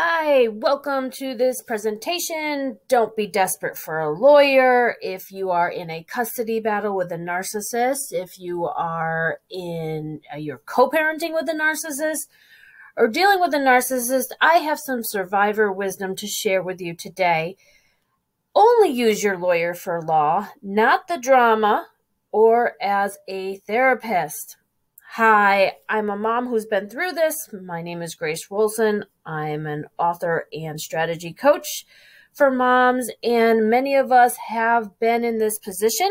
Hi, welcome to this presentation. Don't be desperate for a lawyer if you are in a custody battle with a narcissist, if you are in uh, co-parenting with a narcissist or dealing with a narcissist. I have some survivor wisdom to share with you today. Only use your lawyer for law, not the drama or as a therapist. Hi, I'm a mom who's been through this. My name is Grace Wroldson. I'm an author and strategy coach for moms, and many of us have been in this position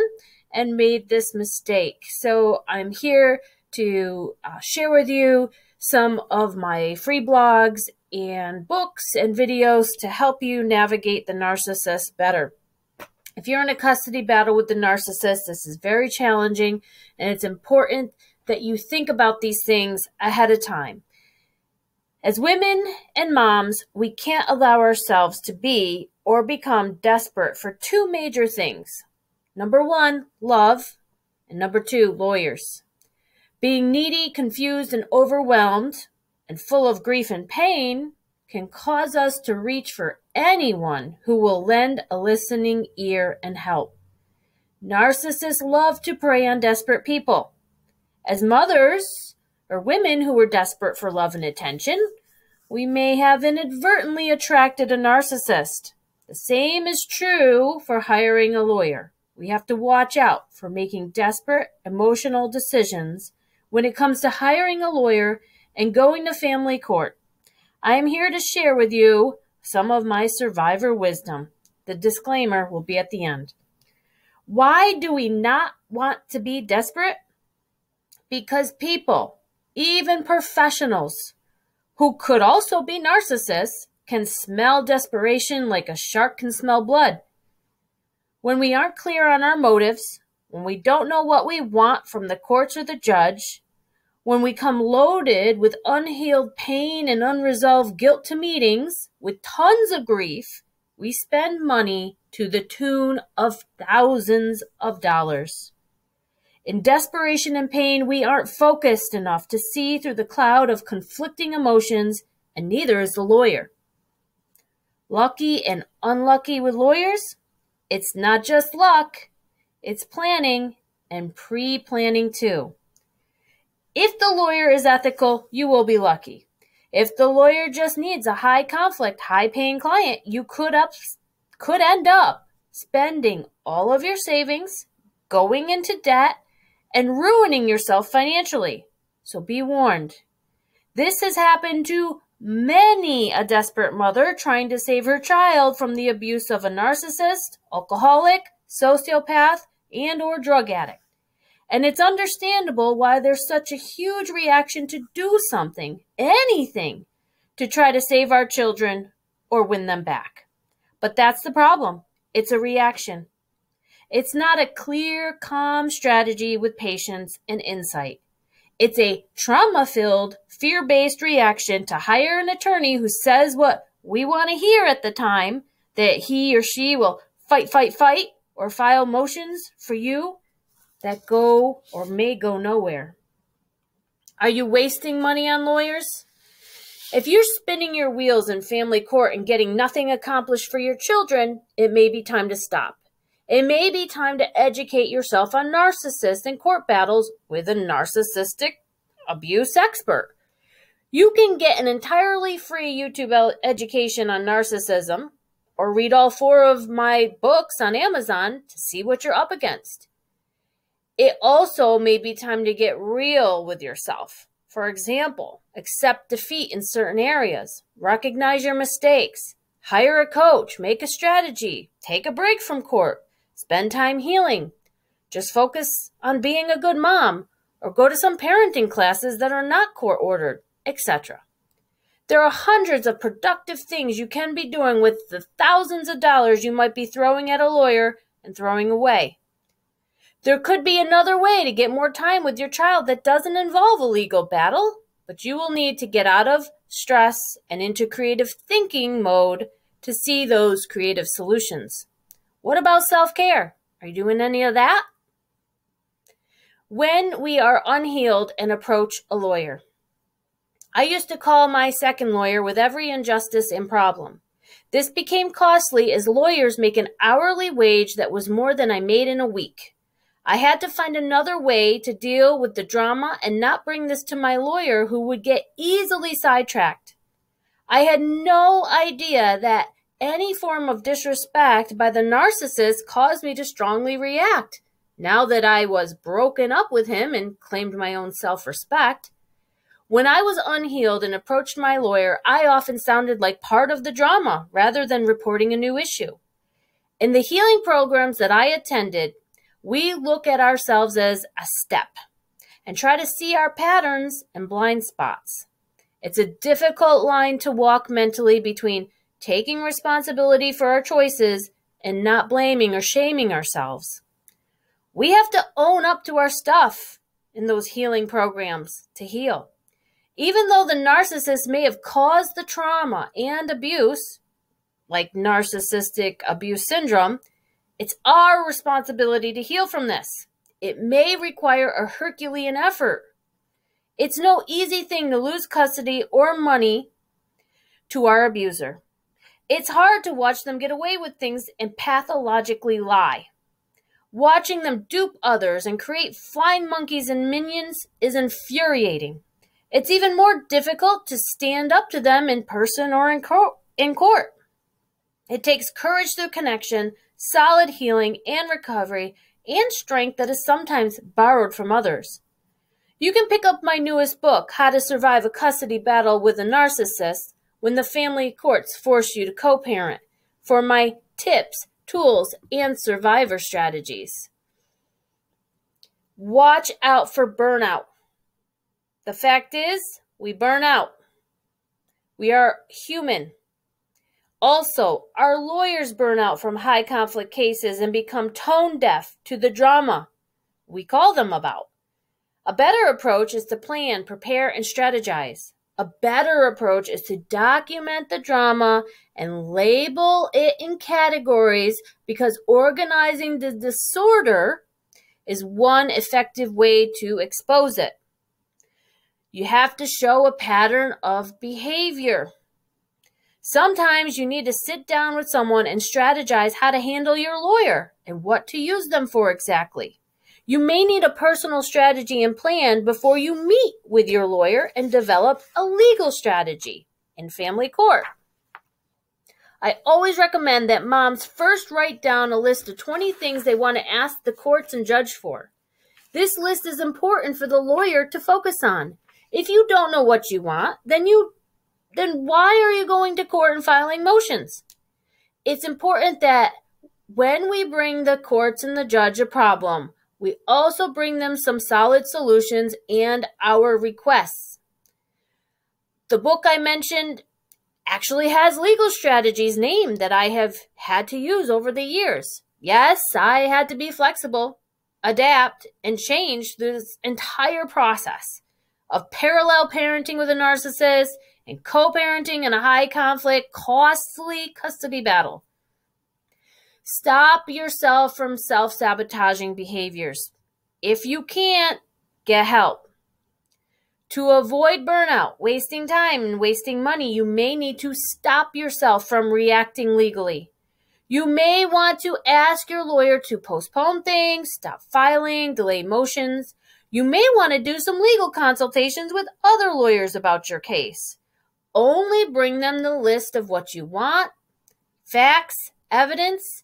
and made this mistake. So I'm here to uh, share with you some of my free blogs and books and videos to help you navigate the narcissist better. If you're in a custody battle with the narcissist, this is very challenging and it's important that you think about these things ahead of time. As women and moms, we can't allow ourselves to be or become desperate for two major things. Number one, love, and number two, lawyers. Being needy, confused, and overwhelmed, and full of grief and pain can cause us to reach for anyone who will lend a listening ear and help. Narcissists love to prey on desperate people. As mothers, or women who were desperate for love and attention, we may have inadvertently attracted a narcissist. The same is true for hiring a lawyer. We have to watch out for making desperate, emotional decisions when it comes to hiring a lawyer and going to family court. I am here to share with you some of my survivor wisdom. The disclaimer will be at the end. Why do we not want to be desperate? Because people, even professionals, who could also be narcissists, can smell desperation like a shark can smell blood. When we aren't clear on our motives, when we don't know what we want from the courts or the judge, when we come loaded with unhealed pain and unresolved guilt to meetings with tons of grief, we spend money to the tune of thousands of dollars. In desperation and pain, we aren't focused enough to see through the cloud of conflicting emotions, and neither is the lawyer. Lucky and unlucky with lawyers? It's not just luck, it's planning and pre planning too. If the lawyer is ethical, you will be lucky. If the lawyer just needs a high conflict, high paying client, you could up could end up spending all of your savings, going into debt, and ruining yourself financially. So be warned. This has happened to many a desperate mother trying to save her child from the abuse of a narcissist, alcoholic, sociopath, and or drug addict. And it's understandable why there's such a huge reaction to do something, anything, to try to save our children or win them back. But that's the problem. It's a reaction. It's not a clear, calm strategy with patience and insight. It's a trauma filled, fear based reaction to hire an attorney who says what we want to hear at the time that he or she will fight, fight, fight, or file motions for you that go or may go nowhere. Are you wasting money on lawyers? If you're spinning your wheels in family court and getting nothing accomplished for your children, it may be time to stop. It may be time to educate yourself on narcissists and court battles with a narcissistic abuse expert. You can get an entirely free YouTube education on narcissism or read all four of my books on Amazon to see what you're up against. It also may be time to get real with yourself. For example, accept defeat in certain areas, recognize your mistakes, hire a coach, make a strategy, take a break from court, Spend time healing. Just focus on being a good mom or go to some parenting classes that are not court ordered, etc. There are hundreds of productive things you can be doing with the thousands of dollars you might be throwing at a lawyer and throwing away. There could be another way to get more time with your child that doesn't involve a legal battle, but you will need to get out of stress and into creative thinking mode to see those creative solutions. What about self care? Are you doing any of that? When we are unhealed and approach a lawyer, I used to call my second lawyer with every injustice and problem. This became costly as lawyers make an hourly wage that was more than I made in a week. I had to find another way to deal with the drama and not bring this to my lawyer who would get easily sidetracked. I had no idea that any form of disrespect by the narcissist caused me to strongly react. Now that I was broken up with him and claimed my own self respect, when I was unhealed and approached my lawyer, I often sounded like part of the drama rather than reporting a new issue. In the healing programs that I attended, we look at ourselves as a step and try to see our patterns and blind spots. It's a difficult line to walk mentally between taking responsibility for our choices and not blaming or shaming ourselves. We have to own up to our stuff in those healing programs to heal. Even though the narcissist may have caused the trauma and abuse, like narcissistic abuse syndrome, it's our responsibility to heal from this. It may require a Herculean effort. It's no easy thing to lose custody or money to our abuser. It's hard to watch them get away with things and pathologically lie. Watching them dupe others and create flying monkeys and minions is infuriating. It's even more difficult to stand up to them in person or in, in court. It takes courage through connection, solid healing and recovery, and strength that is sometimes borrowed from others. You can pick up my newest book, How to Survive a Custody Battle with a Narcissist, when the family courts force you to co parent, for my tips, tools, and survivor strategies. Watch out for burnout. The fact is, we burn out. We are human. Also, our lawyers burn out from high conflict cases and become tone deaf to the drama we call them about. A better approach is to plan, prepare, and strategize. A better approach is to document the drama and label it in categories because organizing the disorder is one effective way to expose it. You have to show a pattern of behavior. Sometimes you need to sit down with someone and strategize how to handle your lawyer and what to use them for exactly. You may need a personal strategy and plan before you meet with your lawyer and develop a legal strategy in family court. I always recommend that moms first write down a list of 20 things they want to ask the courts and judge for. This list is important for the lawyer to focus on. If you don't know what you want, then you then why are you going to court and filing motions? It's important that when we bring the courts and the judge a problem, we also bring them some solid solutions and our requests. The book I mentioned actually has legal strategies named that I have had to use over the years. Yes, I had to be flexible, adapt, and change this entire process of parallel parenting with a narcissist and co parenting in a high conflict, costly custody battle. Stop yourself from self sabotaging behaviors. If you can't, get help. To avoid burnout, wasting time, and wasting money, you may need to stop yourself from reacting legally. You may want to ask your lawyer to postpone things, stop filing, delay motions, you may want to do some legal consultations with other lawyers about your case. Only bring them the list of what you want, facts, evidence,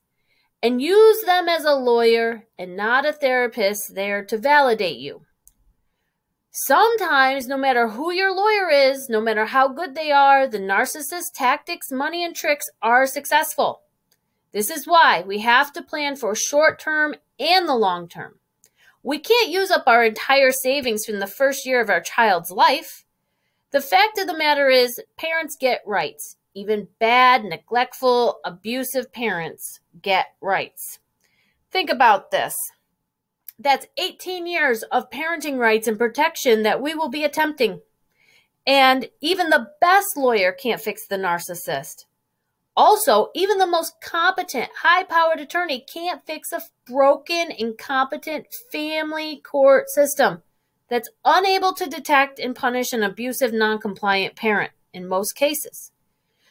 and use them as a lawyer and not a therapist there to validate you. Sometimes, no matter who your lawyer is, no matter how good they are, the narcissist tactics, money, and tricks are successful. This is why we have to plan for short term and the long term. We can't use up our entire savings from the first year of our child's life. The fact of the matter is, parents get rights. Even bad, neglectful, abusive parents get rights. Think about this. That's 18 years of parenting rights and protection that we will be attempting. And even the best lawyer can't fix the narcissist. Also, even the most competent, high powered attorney can't fix a broken, incompetent family court system that's unable to detect and punish an abusive, non-compliant parent in most cases.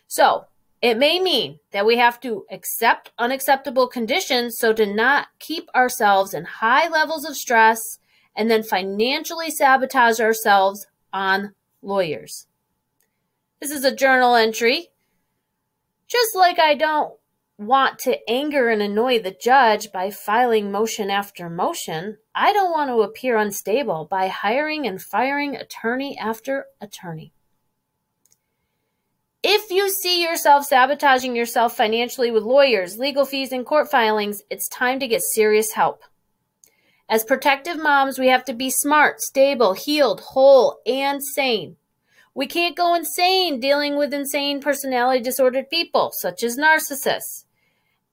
So, it may mean that we have to accept unacceptable conditions so to not keep ourselves in high levels of stress and then financially sabotage ourselves on lawyers. This is a journal entry. Just like I don't want to anger and annoy the judge by filing motion after motion, I don't want to appear unstable by hiring and firing attorney after attorney. If you see yourself sabotaging yourself financially with lawyers, legal fees, and court filings, it's time to get serious help. As protective moms, we have to be smart, stable, healed, whole, and sane. We can't go insane dealing with insane personality disordered people, such as narcissists,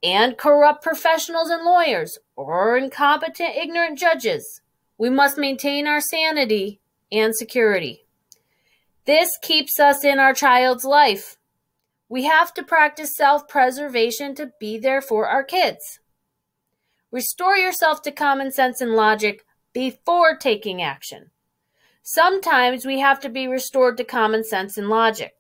and corrupt professionals and lawyers, or incompetent, ignorant judges. We must maintain our sanity and security. This keeps us in our child's life. We have to practice self preservation to be there for our kids. Restore yourself to common sense and logic before taking action. Sometimes we have to be restored to common sense and logic.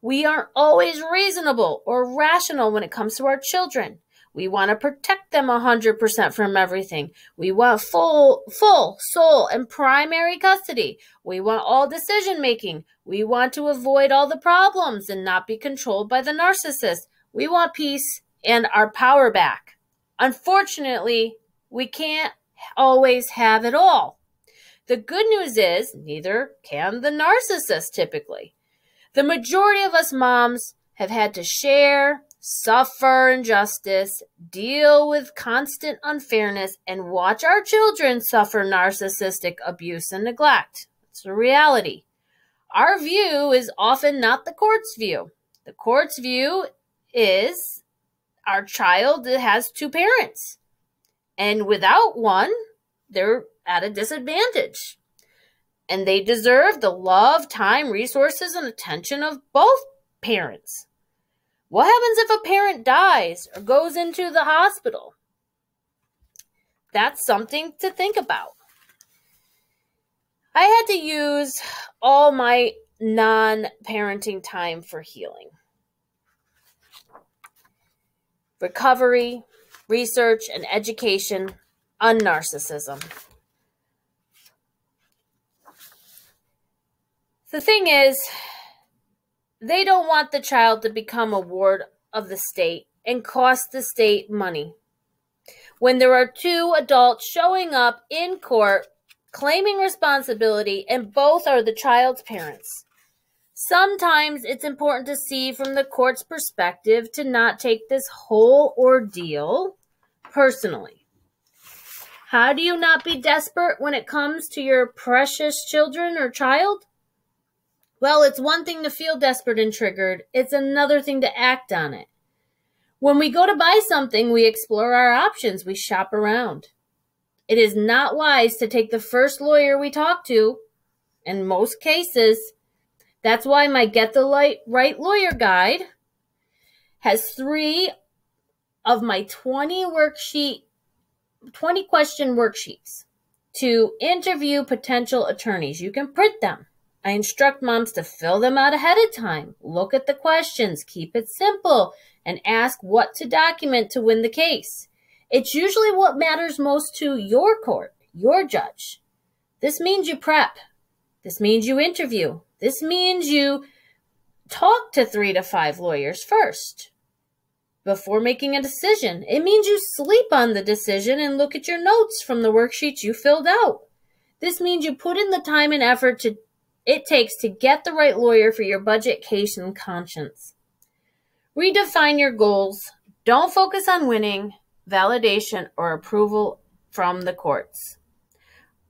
We aren't always reasonable or rational when it comes to our children. We want to protect them 100% from everything. We want full, full, sole, and primary custody. We want all decision making. We want to avoid all the problems and not be controlled by the narcissist. We want peace and our power back. Unfortunately, we can't always have it all. The good news is neither can the narcissist typically. The majority of us moms have had to share, suffer injustice, deal with constant unfairness, and watch our children suffer narcissistic abuse and neglect. It's a reality. Our view is often not the court's view. The court's view is our child has two parents, and without one, they're at a disadvantage. And they deserve the love, time, resources, and attention of both parents. What happens if a parent dies or goes into the hospital? That's something to think about. I had to use all my non parenting time for healing. Recovery, research, and education on narcissism. The thing is, they don't want the child to become a ward of the state and cost the state money. When there are two adults showing up in court claiming responsibility and both are the child's parents. Sometimes it's important to see from the court's perspective to not take this whole ordeal personally. How do you not be desperate when it comes to your precious children or child? Well, it's one thing to feel desperate and triggered, it's another thing to act on it. When we go to buy something, we explore our options, we shop around. It is not wise to take the first lawyer we talk to, in most cases. That's why my Get the Right Lawyer guide has three of my 20 worksheet 20 question worksheets to interview potential attorneys. You can print them. I instruct moms to fill them out ahead of time, look at the questions, keep it simple, and ask what to document to win the case. It's usually what matters most to your court, your judge. This means you prep. This means you interview. This means you talk to three to five lawyers first before making a decision. It means you sleep on the decision and look at your notes from the worksheets you filled out. This means you put in the time and effort to it takes to get the right lawyer for your budget, case, and conscience. Redefine your goals. Don't focus on winning, validation, or approval from the courts.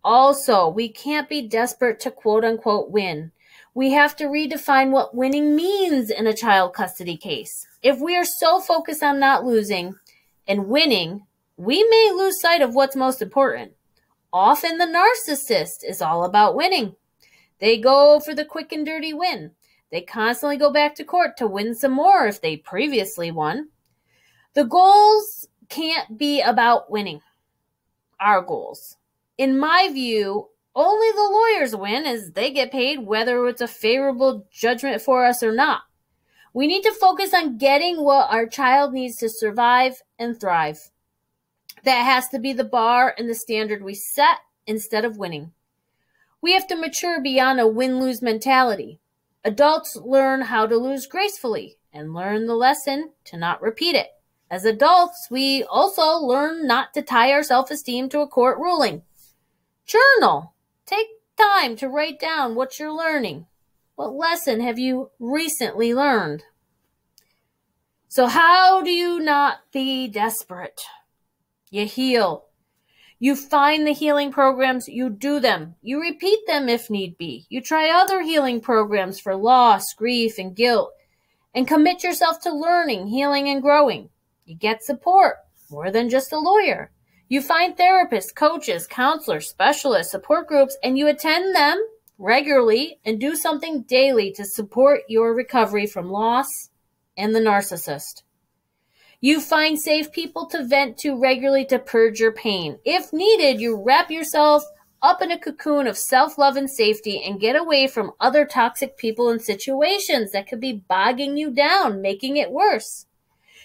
Also, we can't be desperate to quote unquote win. We have to redefine what winning means in a child custody case. If we are so focused on not losing and winning, we may lose sight of what's most important. Often the narcissist is all about winning. They go for the quick and dirty win. They constantly go back to court to win some more if they previously won. The goals can't be about winning. Our goals. In my view, Only the lawyers win as they get paid whether it's a favorable judgment for us or not. We need to focus on getting what our child needs to survive and thrive. That has to be the bar and the standard we set instead of winning. We have to mature beyond a win lose mentality. Adults learn how to lose gracefully and learn the lesson to not repeat it. As adults, we also learn not to tie our self esteem to a court ruling. Journal. Take time to write down what you're learning. What lesson have you recently learned? So, how do you not be desperate? You heal. You find the healing programs, you do them. You repeat them if need be. You try other healing programs for loss, grief, and guilt, and commit yourself to learning, healing, and growing. You get support, more than just a lawyer. You find therapists, coaches, counselors, specialists, support groups, and you attend them regularly and do something daily to support your recovery from loss and the narcissist. You find safe people to vent to regularly to purge your pain. If needed, you wrap yourself up in a cocoon of self love and safety and get away from other toxic people and situations that could be bogging you down, making it worse.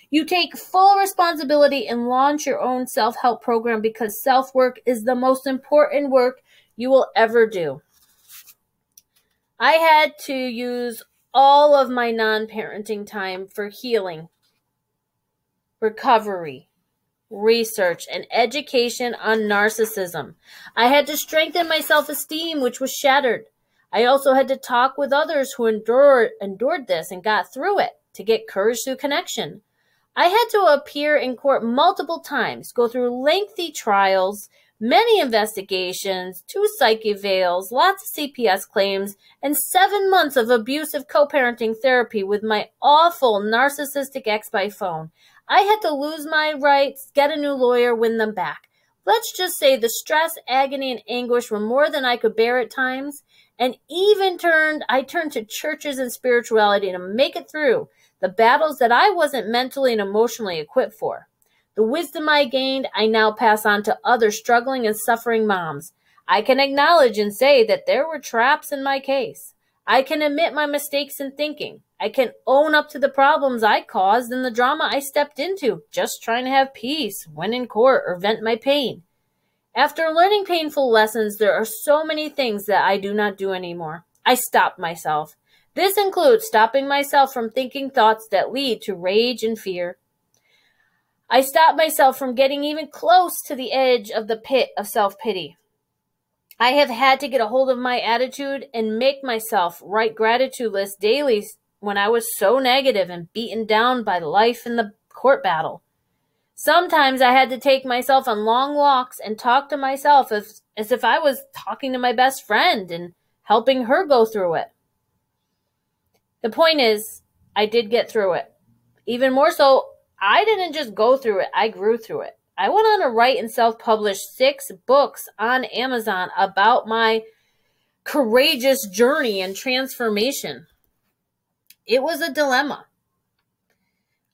You take full responsibility and launch your own self help program because self work is the most important work you will ever do. I had to use all of my non parenting time for healing recovery, research, and education on narcissism. I had to strengthen my self esteem, which was shattered. I also had to talk with others who endured, endured this and got through it to get courage through connection. I had to appear in court multiple times, go through lengthy trials, many investigations, two psych evals, lots of CPS claims, and seven months of abusive co parenting therapy with my awful narcissistic ex by phone. I had to lose my rights, get a new lawyer, win them back. Let's just say the stress, agony, and anguish were more than I could bear at times, and even turned I turned to churches and spirituality to make it through the battles that I wasn't mentally and emotionally equipped for. The wisdom I gained, I now pass on to other struggling and suffering moms. I can acknowledge and say that there were traps in my case. I can admit my mistakes in thinking. I can own up to the problems I caused and the drama I stepped into, just trying to have peace, when in court, or vent my pain. After learning painful lessons, there are so many things that I do not do anymore. I stop myself. This includes stopping myself from thinking thoughts that lead to rage and fear. I stop myself from getting even close to the edge of the pit of self pity. I have had to get a hold of my attitude and make myself write gratitude lists daily when I was so negative and beaten down by life in the court battle. Sometimes I had to take myself on long walks and talk to myself as, as if I was talking to my best friend and helping her go through it. The point is, I did get through it. Even more so, I didn't just go through it, I grew through it. I went on to write and self publish six books on Amazon about my courageous journey and transformation. It was a dilemma.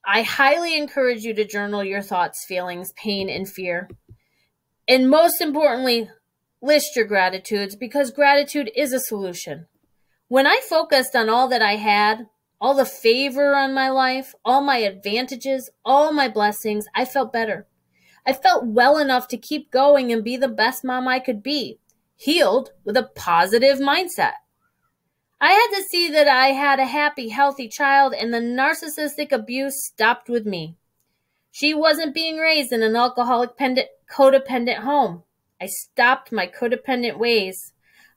I highly encourage you to journal your thoughts, feelings, pain, and fear. And most importantly, list your gratitudes because gratitude is a solution. When I focused on all that I had, all the favor on my life, all my advantages, all my blessings, I felt better. I felt well enough to keep going and be the best mom I could be, healed with a positive mindset. I had to see that I had a happy, healthy child, and the narcissistic abuse stopped with me. She wasn't being raised in an alcoholic codependent home. I stopped my codependent ways.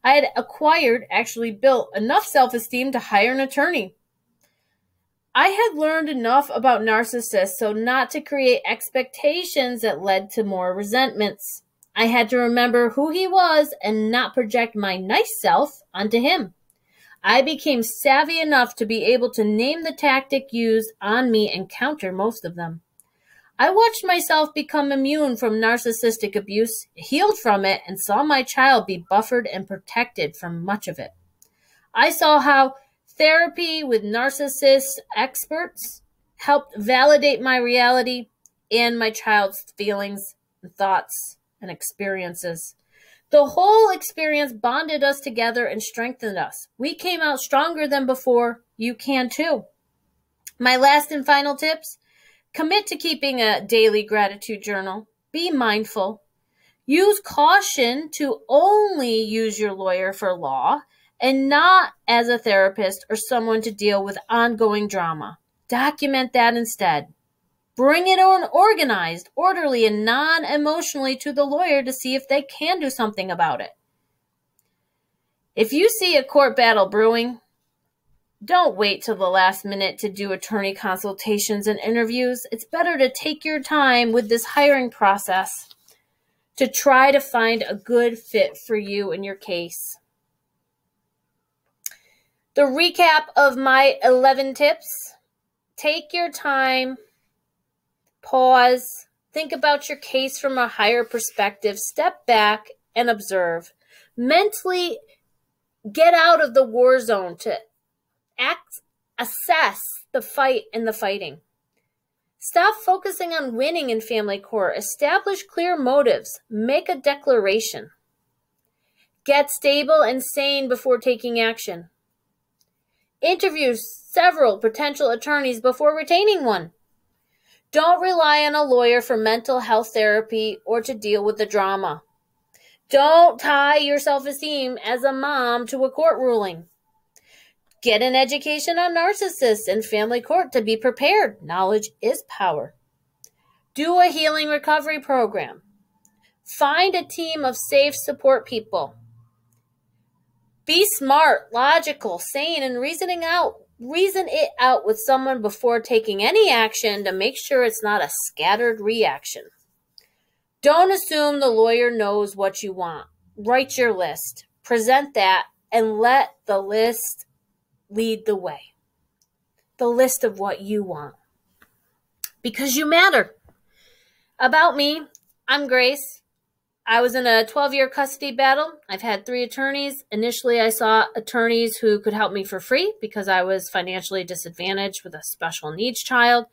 I had acquired, actually built, enough self esteem to hire an attorney. I had learned enough about narcissists so not to create expectations that led to more resentments. I had to remember who he was and not project my nice self onto him. I became savvy enough to be able to name the tactic used on me and counter most of them. I watched myself become immune from narcissistic abuse, healed from it, and saw my child be buffered and protected from much of it. I saw how therapy with narcissist experts helped validate my reality and my child's feelings, and thoughts, and experiences. The whole experience bonded us together and strengthened us. We came out stronger than before. You can too. My last and final tips commit to keeping a daily gratitude journal. Be mindful. Use caution to only use your lawyer for law and not as a therapist or someone to deal with ongoing drama. Document that instead. Bring it on organized, orderly, and non emotionally to the lawyer to see if they can do something about it. If you see a court battle brewing, don't wait till the last minute to do attorney consultations and interviews. It's better to take your time with this hiring process to try to find a good fit for you and your case. The recap of my 11 tips take your time pause, think about your case from a higher perspective, step back and observe. Mentally get out of the war zone to act, assess the fight and the fighting. Stop focusing on winning in family court. Establish clear motives. Make a declaration. Get stable and sane before taking action. Interview several potential attorneys before retaining one. Don't rely on a lawyer for mental health therapy or to deal with the drama. Don't tie your self esteem as a mom to a court ruling. Get an education on narcissists and family court to be prepared. Knowledge is power. Do a healing recovery program. Find a team of safe support people. Be smart, logical, sane, and reasoning out reason it out with someone before taking any action to make sure it's not a scattered reaction. Don't assume the lawyer knows what you want. Write your list, present that, and let the list lead the way. The list of what you want. Because you matter. About me, I'm Grace. I was in a 12 year custody battle. I've had three attorneys. Initially, I saw attorneys who could help me for free because I was financially disadvantaged with a special needs child.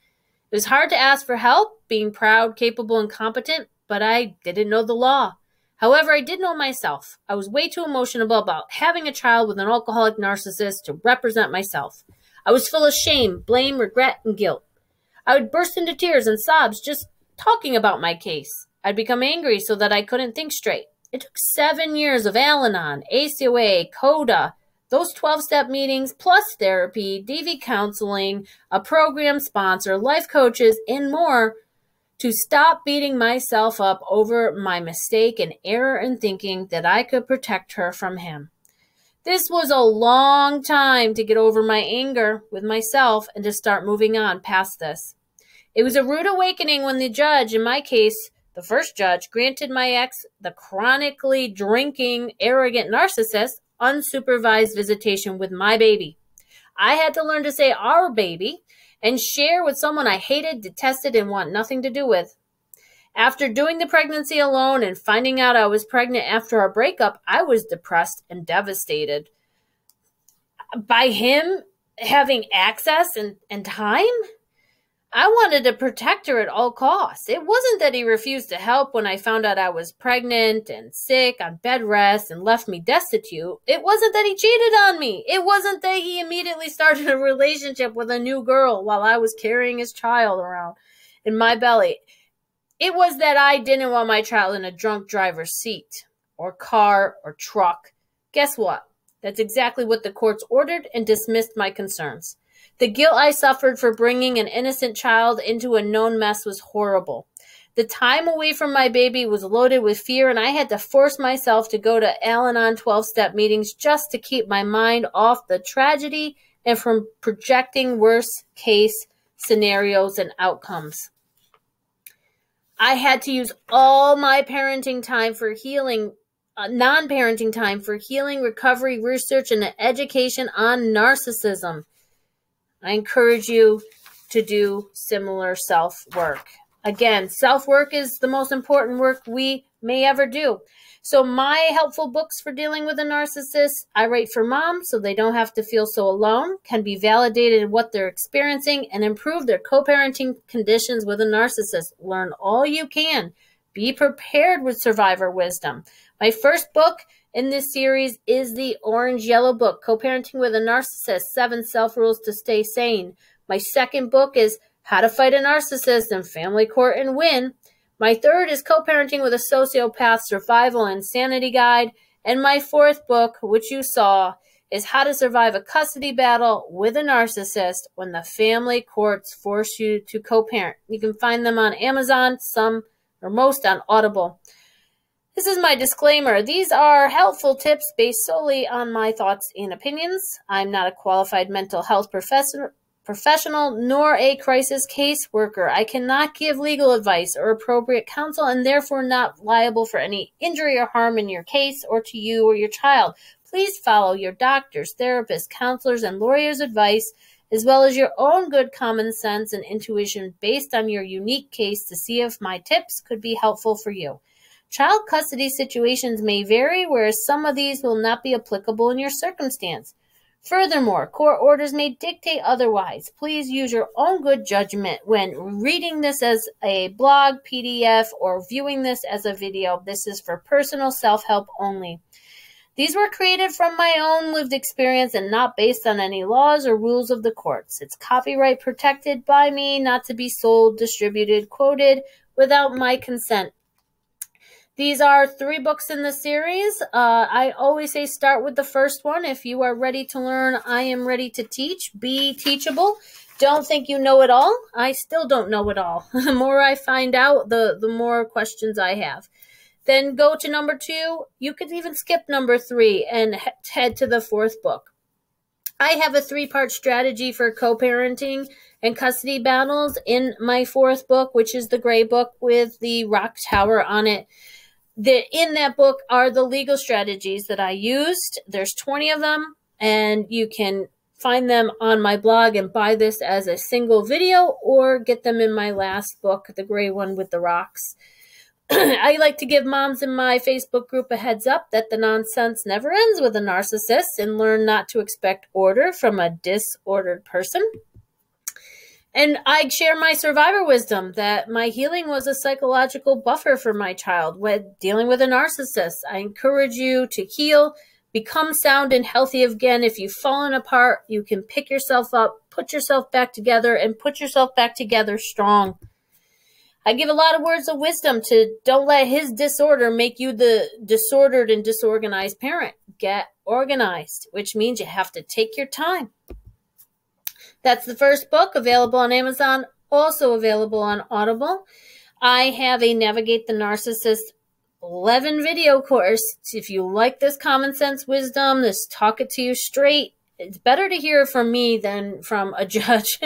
It was hard to ask for help, being proud, capable, and competent, but I didn't know the law. However, I did know myself. I was way too emotional about having a child with an alcoholic narcissist to represent myself. I was full of shame, blame, regret, and guilt. I would burst into tears and sobs just talking about my case. I'd become angry so that I couldn't think straight. It took seven years of Al Anon, ACOA, CODA, those 12 step meetings, plus therapy, DV counseling, a program sponsor, life coaches, and more to stop beating myself up over my mistake and error in thinking that I could protect her from him. This was a long time to get over my anger with myself and to start moving on past this. It was a rude awakening when the judge, in my case, the first judge granted my ex, the chronically drinking, arrogant narcissist, unsupervised visitation with my baby. I had to learn to say our baby and share with someone I hated, detested, and want nothing to do with. After doing the pregnancy alone and finding out I was pregnant after our breakup, I was depressed and devastated. By him having access and, and time, I wanted to protect her at all costs. It wasn't that he refused to help when I found out I was pregnant and sick on bed rest and left me destitute. It wasn't that he cheated on me. It wasn't that he immediately started a relationship with a new girl while I was carrying his child around in my belly. It was that I didn't want my child in a drunk driver's seat or car or truck. Guess what? That's exactly what the courts ordered and dismissed my concerns. The guilt I suffered for bringing an innocent child into a known mess was horrible. The time away from my baby was loaded with fear, and I had to force myself to go to Al Anon 12 step meetings just to keep my mind off the tragedy and from projecting worst case scenarios and outcomes. I had to use all my parenting time for healing, uh, non parenting time for healing, recovery, research, and education on narcissism. I encourage you to do similar self work. Again, self work is the most important work we may ever do. So, my helpful books for dealing with a narcissist I write for moms so they don't have to feel so alone, can be validated in what they're experiencing, and improve their co parenting conditions with a narcissist. Learn all you can. Be prepared with survivor wisdom. My first book in this series is the Orange Yellow book, Co Parenting with a Narcissist Seven Self Rules to Stay Sane. My second book is How to Fight a Narcissist in Family Court and Win. My third is Co Parenting with a Sociopath Survival and Sanity Guide. And my fourth book, which you saw, is How to Survive a Custody Battle with a Narcissist when the family courts force you to co parent. You can find them on Amazon, some or most on Audible. This is my disclaimer. These are helpful tips based solely on my thoughts and opinions. I'm not a qualified mental health professor, professional nor a crisis caseworker. I cannot give legal advice or appropriate counsel and therefore not liable for any injury or harm in your case or to you or your child. Please follow your doctors, therapists, counselors, and lawyers' advice as well as your own good common sense and intuition based on your unique case to see if my tips could be helpful for you. Child custody situations may vary, whereas some of these will not be applicable in your circumstance. Furthermore, court orders may dictate otherwise. Please use your own good judgment when reading this as a blog, PDF, or viewing this as a video. This is for personal self help only. These were created from my own lived experience and not based on any laws or rules of the courts. It's copyright protected by me, not to be sold, distributed, quoted without my consent. These are three books in the series. Uh, I always say start with the first one. If you are ready to learn, I am ready to teach. Be teachable. Don't think you know it all. I still don't know it all. the more I find out, the, the more questions I have. Then go to number two. You could even skip number three and head to the fourth book. I have a three part strategy for co parenting and custody battles in my fourth book, which is the gray book with the rock tower on it the in that book are the legal strategies that I used. There's 20 of them, and you can find them on my blog and buy this as a single video or get them in my last book, the gray one with the rocks. I like to give moms in my Facebook group a heads up that the nonsense never ends with a narcissist and learn not to expect order from a disordered person. And I share my survivor wisdom that my healing was a psychological buffer for my child when dealing with a narcissist. I encourage you to heal, become sound and healthy again. If you've fallen apart, you can pick yourself up, put yourself back together, and put yourself back together strong. I give a lot of words of wisdom to don't let his disorder make you the disordered and disorganized parent. Get organized, which means you have to take your time. That's the first book available on Amazon, also available on Audible. I have a Navigate the Narcissist 11 video course. If you like this common sense wisdom, this talk it to you straight, it's better to hear from me than from a judge.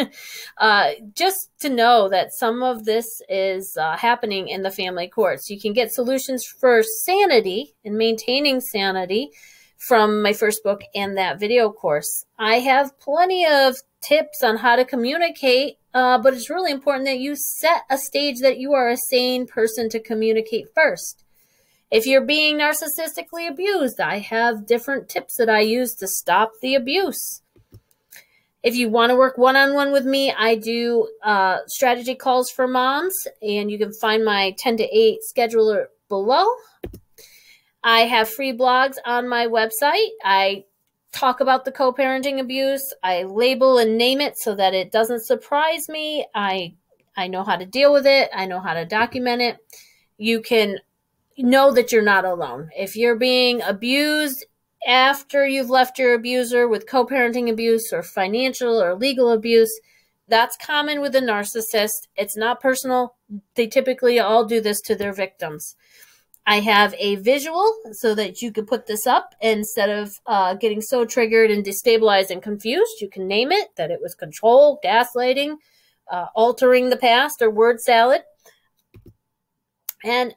uh, just to know that some of this is uh, happening in the family courts. You can get solutions for sanity and maintaining sanity from my first book and that video course. I have plenty of tips on how to communicate, uh, but it's really important that you set a stage that you are a sane person to communicate first. If you're being narcissistically abused, I have different tips that I use to stop the abuse. If you want to work one on one with me, I do uh, strategy calls for moms, and you can find my 10 to 8 scheduler below. I have free blogs on my website. I talk about the co parenting abuse. I label and name it so that it doesn't surprise me. I I know how to deal with it. I know how to document it. You can know that you're not alone. If you're being abused after you've left your abuser with co parenting abuse or financial or legal abuse, that's common with a narcissist. It's not personal. They typically all do this to their victims. I have a visual so that you can put this up instead of uh, getting so triggered and destabilized and confused. You can name it that it was control, gaslighting, uh, altering the past, or word salad. And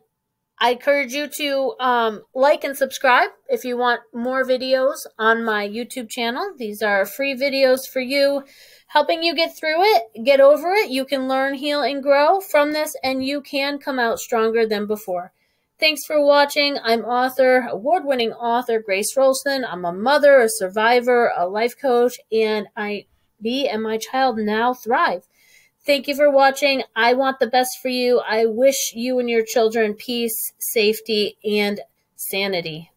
I encourage you to um, like and subscribe if you want more videos on my YouTube channel. These are free videos for you, helping you get through it, get over it. You can learn, heal, and grow from this, and you can come out stronger than before. Thanks for watching. I'm author, award winning author Grace Wroldson. I'm a mother, a survivor, a life coach, and I, me and my child now thrive. Thank you for watching. I want the best for you. I wish you and your children peace, safety, and sanity.